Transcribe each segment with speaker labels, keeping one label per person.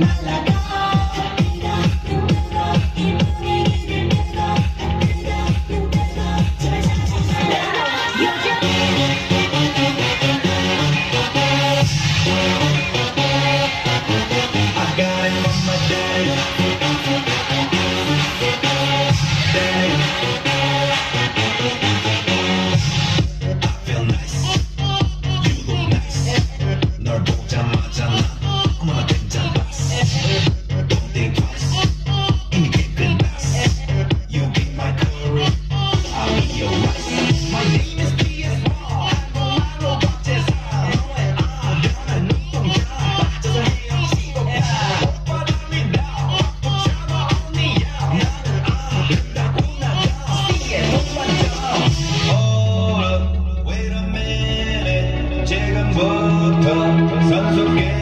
Speaker 1: I minute. 지금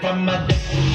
Speaker 1: I'm a.